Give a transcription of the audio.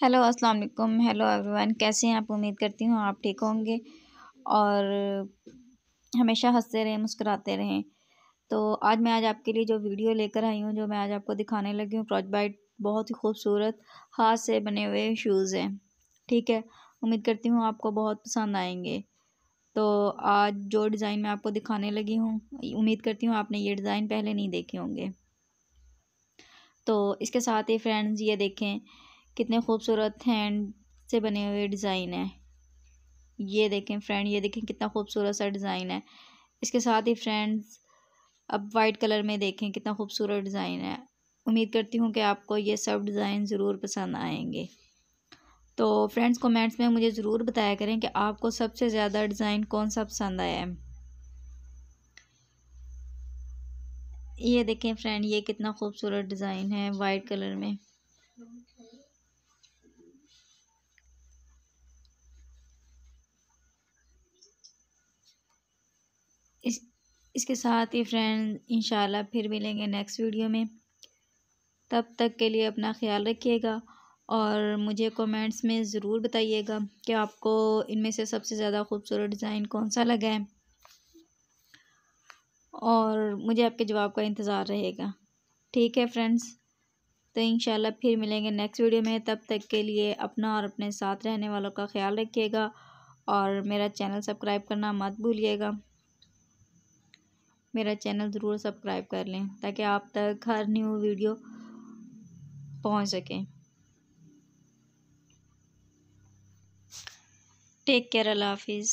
Hello, अस्सलाम वालेकुम। Hello everyone, कैसे हैं आप? उम्मीद करती हूँ आप ठीक होंगे और हमेशा हँसते रहें, मुस्कुराते रहें। तो आज मैं आज आपके लिए जो वीडियो लेकर आई हूँ, जो मैं आज आपको दिखाने लगी हूँ प्रोज बाइट बहुत ही खूबसूरत, हाथ से बने हुए शूज़ हैं। ठीक है? उम्मीद करती हूँ आपको बहुत पसंद आएँगे। तो आज जो डिज़ाइन मैं आपको दिखाने लगी हूँ, उम्मीद करती हूँ आपने ये डिज़ाइन पहले नहीं देखे होंगे। तो इसके साथ ही फ्रेंड्स, ये देखें कितने खूबसूरत हैंड से बने हुए डिज़ाइन है। ये देखें फ्रेंड ये देखें कितना खूबसूरत सा डिज़ाइन है। इसके साथ ही फ्रेंड्स अब वाइट कलर में देखें कितना खूबसूरत डिज़ाइन है। उम्मीद करती हूँ कि आपको ये सब डिज़ाइन ज़रूर पसंद आएँगे। तो फ्रेंड्स कमेंट्स में मुझे ज़रूर बताया करें कि आपको सबसे ज़्यादा डिज़ाइन कौन सा पसंद आया है। ये देखें फ्रेंड ये कितना खूबसूरत डिज़ाइन है वाइट कलर में। इस, इसके साथ ही फ्रेंड इंशाल्लाह फिर मिलेंगे नेक्स्ट वीडियो में। तब तक के लिए अपना ख्याल रखिएगा और मुझे कमेंट्स में ज़रूर बताइएगा कि आपको इनमें से सबसे ज़्यादा खूबसूरत डिज़ाइन कौन सा लगा है। और मुझे आपके जवाब का इंतज़ार रहेगा। ठीक है फ्रेंड्स तो इन फिर मिलेंगे नेक्स्ट वीडियो में। तब तक के लिए अपना और अपने साथ रहने वालों का ख्याल रखिएगा और मेरा चैनल सब्सक्राइब करना मत भूलिएगा। मेरा चैनल ज़रूर सब्सक्राइब कर लें, ताकि आप तक हर न्यू वीडियो पहुँच सकें। टेक केयर, अल्लाह हाफिज़।